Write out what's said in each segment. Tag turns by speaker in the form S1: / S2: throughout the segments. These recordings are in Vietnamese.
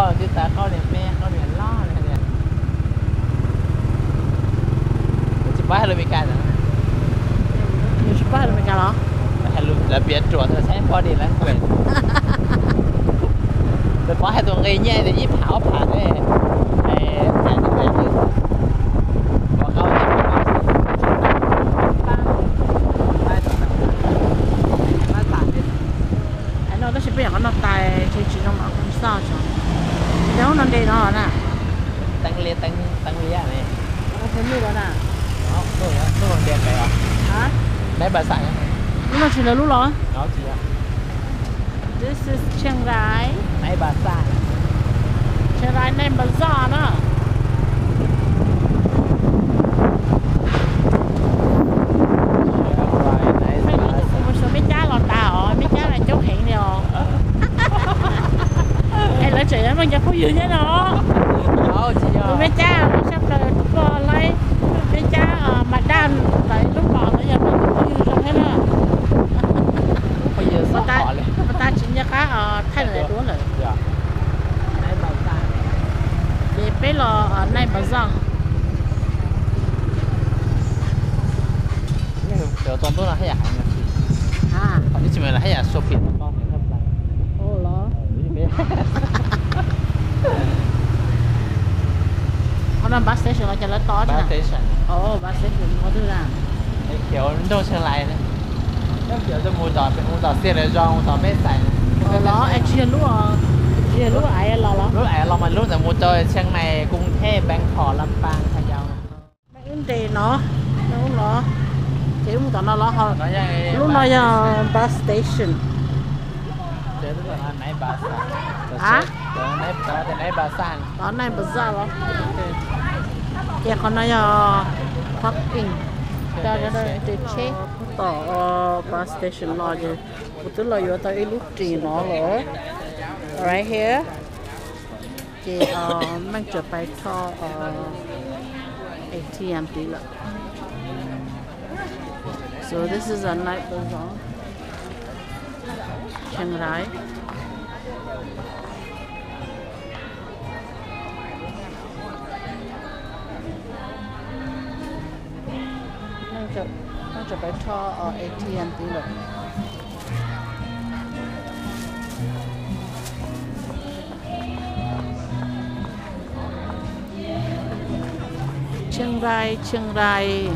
S1: ก็ที่ตาก็เรียนแม่ก็เรียนล่อเลยเนี่ยจะไปฮัลโหลมีการนะ
S2: อยู่ชิบ้าฮัล
S1: โหลมีการเหรอฮัลโหลแล้วเปลี่ยนตรวจเธอใช้พอดีแล้วเว้ยแต่พอให้ตัวเงี้ยเนี่ยยิ่งเผาผ่านเลยไอ้แม่ที่เป็นคือบอกเขาเนี่ย nó chỉ
S2: biết nó tay chơi chỉ
S1: trong mà không sao chứ jauh nanti nó na tang le tang tăng le ya này. Không thấy
S2: như
S1: đó nè nó tôi đó tôi còn đẹp vậy
S2: à hả? Đấy bà sẵn nhưng
S1: mà chỉ là lúc đó đó chỉ ạ.
S2: This is Chiang Rai. Nay bà sẵn Chiang Rai nay bà sẵn trẻ mình
S1: chắc có gì thế đó vâng, ờ, ờ.
S2: tụi bé cha nó sắp là lúc lấy. Bé cha ờ, ở mặt đan lấy lúc bỏ nó giờ mình có gì thế
S1: đó, bây giờ
S2: sao
S1: họ lại
S2: ta chỉ nhớ cá ở thay lại
S1: đúng rồi. Dạ.
S2: Để bé lò ở này bà
S1: rằng nhưng mà tôi là hay à hả? À. Còn đi chỉ mình là hay
S2: à
S1: shopping không? นะ ไอ้เขียวมันโดนเชียงรายนะแล้วเขียวจะมูจอดเป็นมูจอดเสียเลยจองมูจอดไม่ใส่
S2: โอ้ล้อไอ้เชียร์รู้อ่ะเชียร์รู้ไอ้เราล้อ
S1: รู้ไอ้เรามารู้แต่มูจอดเชียงใหม่กรุงเทพแบงคอกลำปางพะเยา
S2: ไม่อื่นเดเนาะแล้วล้อเจ้ามึงตอนนั้นล้อเขา
S1: น้อยยังไง
S2: รู้น้อยอ่ะบัสสเตชัน
S1: เดี๋ยวตัวไหนบาซ่า
S2: ฮะ
S1: เดี๋ยวไหนแต่ไหนบาซ่า
S2: ở này bật ra đó chị còn nói là parking. Cho cho đây để check. Tỏ bus station lo chứ một thứ là vô tới lúc trì nó rồi right here. Chị ờ mang trở bài cho ờ ATM tí là so this is a night bazaar. Chiang Rai con chụp đang cho ở ATM tí rồi Chiang Rai Chiang Rai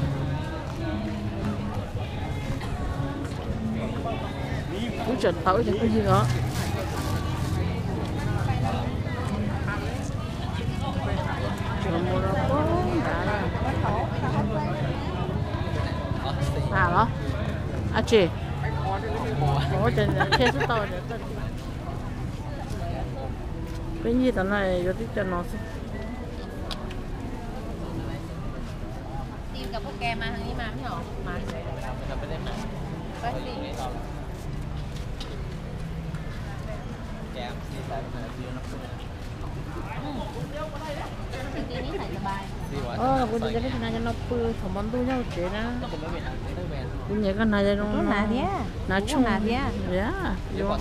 S2: cứ chuẩn tối thì có gì đó nào đó à chị. Ủa chị chị số tàu để cái gì tao này cho tiếp cho nó
S3: xin gặp bác kem mà thằng
S1: ấy mà không?
S2: ờ bố đi ra cái này nó bự thằng bọn tôi nhau
S1: chế na
S2: bố nhớ cái này nó
S3: nó nà thế nà
S2: chung
S3: nà thế
S1: đúng không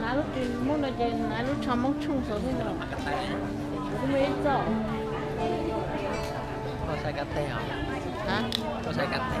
S2: nà lúc thì muốn là gì nà chung số thế nào? Cũng
S1: mới chọn có sai cắt tay
S2: hả?
S1: Hả?
S2: Sai cắt tay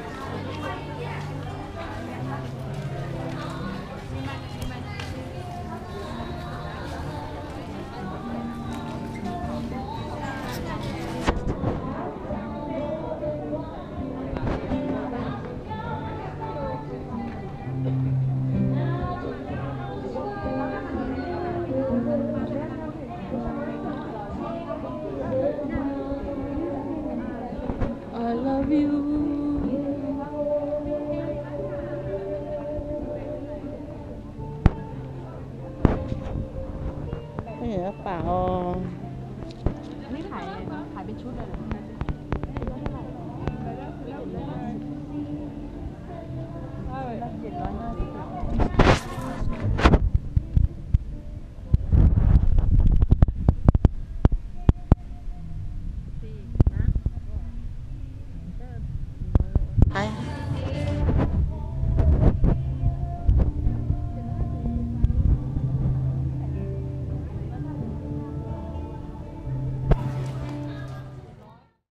S2: cái gì